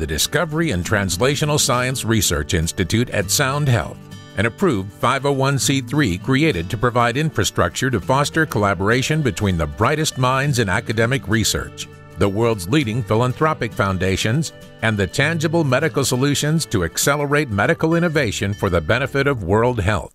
the Discovery and Translational Science Research Institute at Sound Health, an approved 501c3 created to provide infrastructure to foster collaboration between the brightest minds in academic research, the world's leading philanthropic foundations, and the tangible medical solutions to accelerate medical innovation for the benefit of world health.